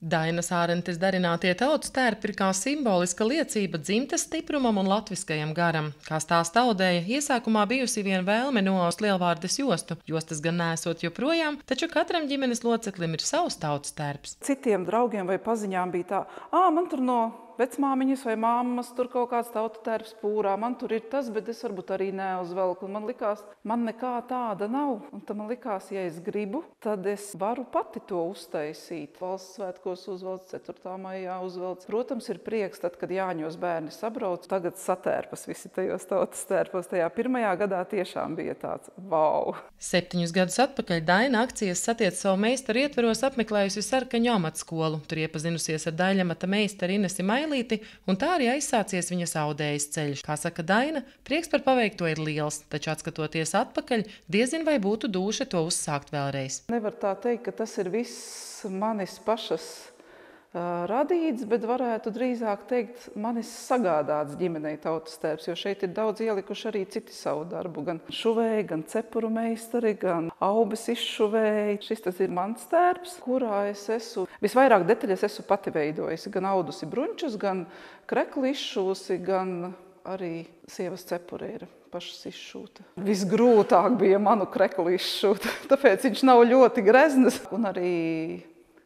Dainas Ārentes darinātie tautas tērpi ir kā simboliska liecība dzimtes stiprumam un latviskajam garam. Kā stāsta audēja, iesākumā bijusi vien vēlme noaust lielvārdes jostu. Jostas gan nesot joprojām, taču katram ģimenes loceklim ir savs tautas tērps. Citiem draugiem vai paziņām bija tā, ah, man tur no vecmāmiņas vai māmas, tur kaut kāds tauta tērps pūrā, man tur ir tas, bet es varbūt arī neuzvelku. Un man likās, man nekā tāda nav. Un tad man likās, ja es gribu, tad es varu pati to uztaisīt. Valsts svētkos uzvelc, 4. maijā uzvelc. Protams, ir prieks, tad, kad Jāņos bērni sabrauc. Tagad satērpas visi tajos tautas tērpos. Tajā pirmajā gadā tiešām bija tāds wow. Septiņus gadus atpakaļ Daina akcijas satiec savu meistaru ietveros apmeklējusi sarkaņu amatskolu. Tur iepazinusies ar daļamata meistaru Inesi Maili Mailīti, un tā arī aizsācies viņas audējas ceļš. Kā saka Daina, prieks par paveikto ir liels, taču atskatoties atpakaļ, diezin vai būtu dūša to uzsākt vēlreiz. Nevar tā teikt, ka tas ir viss manis pašas radīts, bet varētu drīzāk teikt, manis sagādāts ģimenei tautas tērps, jo šeit ir daudz ielikuši arī citi savu darbu. Gan šuvēji, gan cepuru meistari, gan aubes izšuvēji. Šis tas ir mans tērps, kurā es esmu visvairāk detaļas esmu pati veidojusi. Gan audusi bruņčus, gan krekli izšūsi, gan arī sievas cepure ir pašas izšūta. Visgrūtāk bija manu kreklu izšūt, tāpēc viņš nav ļoti greznes un arī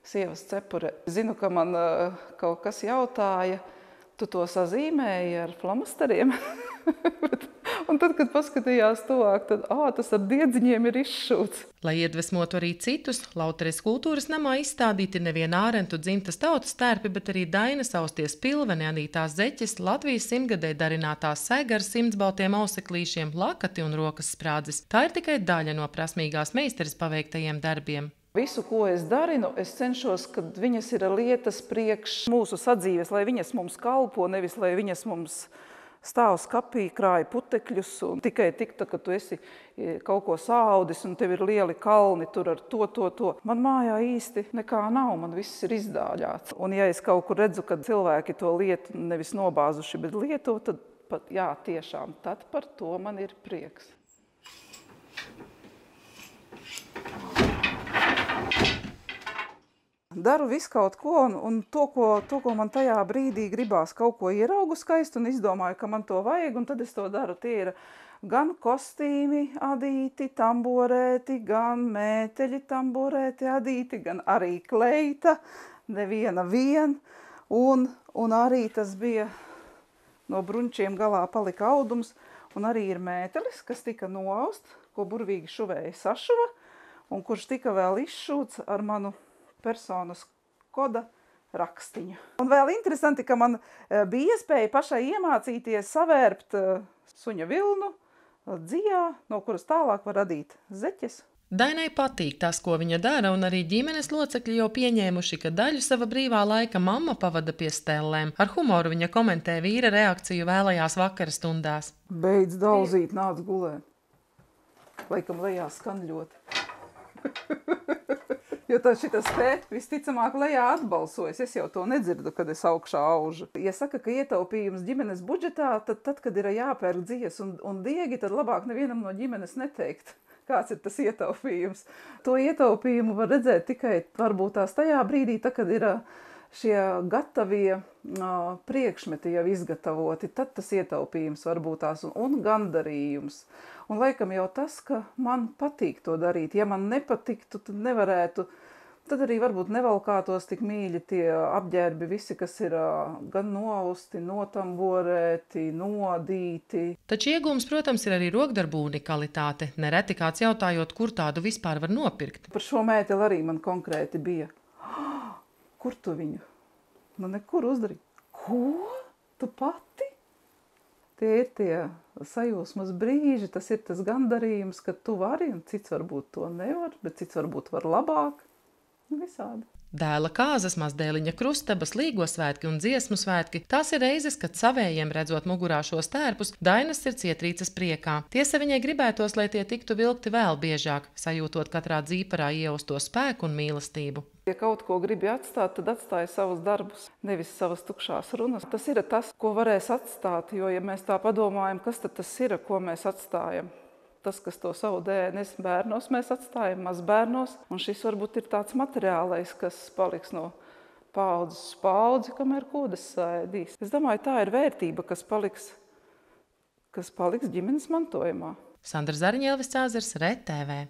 sievas cepure. Zinu, ka man uh, kaut kas jautāja, tu to sazīmēji ar flamasteriem. Un tad, kad paskatījās tuvāk, tad ā, tas ar diedziņiem ir izšūts. Lai iedvesmotu arī citus, Lauteres kultūras namā izstādīti nevien ārentu dzimtas tautas tērpi, bet arī Daina sausties pilveni, anītās zeķes, Latvijas simtgadē darinātās segaras simtsbaltiem auseklīšiem, lakati un rokas sprādzes. Tā ir tikai daļa no prasmīgās meistaras paveiktajiem darbiem. Visu, ko es darinu, es cenšos, kad viņas ir lietas priekš mūsu sadzīves, lai viņas mums kalpo, nevis lai viņas mums stāv skapī, krāja putekļus tikai tik, tā, ka tu esi e, kaut ko sāudis un tev ir lieli kalni tur ar to, to, to. Man mājā īsti nekā nav, man viss ir izdāļāts. Un ja es kaut kur redzu, ka cilvēki to lietu nevis nobāzuši, bet lieto, tad pat, jā, tiešām, tad par to man ir prieks. Daru visu kaut ko, un, un to, ko, to, ko man tajā brīdī gribās, kaut ko ieraugu skaistu un izdomāju, ka man to vajag, un tad es to daru. Tie ir gan kostīmi adīti, tamborēti, gan mēteļi tamborēti adīti, gan arī kleita, neviena vien, un, un arī tas bija no bruņčiem galā palika audums, un arī ir mētelis, kas tika noaust, ko burvīgi šuvēja sašuva, un kurš tika vēl izšūts ar manu personas koda rakstiņu. Un vēl interesanti, ka man eh, bija iespēja pašai iemācīties savērpt eh, suņa vilnu eh, dzijā, no kuras tālāk var radīt zeķes. Dainai patīk tas, ko viņa dara, un arī ģimenes locekļi jau pieņēmuši, ka daļu sava brīvā laika mamma pavada pie stēlēm. Ar humoru viņa komentē vīra reakciju vēlējās vakara stundās. Beidz daudzīt, nāc gulēt. Laikam lejā skan ļoti. Jo tas šitas te visticamāk lejā atbalsojas. Es jau to nedzirdu, kad es augšā aužu. Ja saka, ka ietaupījums ģimenes budžetā, tad, tad kad ir jāpērk dzies un, un diegi, tad labāk nevienam no ģimenes neteikt kāds ir tas ietaupījums. To ietaupījumu var redzēt tikai varbūt tās tajā brīdī, tā, kad ir šie gatavie priekšmeti jau izgatavoti, tad tas ietaupījums var būt tās un, un gandarījums. Un laikam jau tas, ka man patīk to darīt. Ja man nepatiktu, tad nevarētu, tad arī varbūt nevalkātos tik mīļi tie apģērbi, visi, kas ir gan noausti, notamborēti, nodīti. Taču iegūms, protams, ir arī rokdarbu unikalitāte. Nereti kāds jautājot, kur tādu vispār var nopirkt. Par šo mēteli arī man konkrēti bija. Kur tu viņu? Nu nekur uzdarīt. Ko? Tu pati? Tie ir tie sajūsmas brīži, tas ir tas gandarījums, ka tu vari, un cits varbūt to nevar, bet cits varbūt var labāk. Visādi. Dēla kāzas, mazdēliņa krustabas, līgo svētki un dziesmu svētki - tās ir reizes, kad savējiem redzot mugurā šos tērpus, Dainas ir cietrīcas priekā. Tiesa viņai gribētos, lai tie tiktu vilkti vēl biežāk, sajūtot katrā dzīparā ieusto spēku un mīlestību. Ja kaut ko gribi atstāt, tad atstāj savus darbus, nevis savas tukšās runas. Tas ir tas, ko varēs atstāt, jo, ja mēs tā padomājam, kas tad tas ir, ko mēs atstājam, tas, kas to savu DNS bērnos mēs atstājam, mazbērnos. Un šis varbūt ir tāds materiālais, kas paliks no paudzes uz paudzi, kamēr kodas sēdīs. Es domāju, tā ir vērtība, kas paliks, kas paliks ģimenes mantojumā. Sandra Zariņēlis Cēzars, RTV.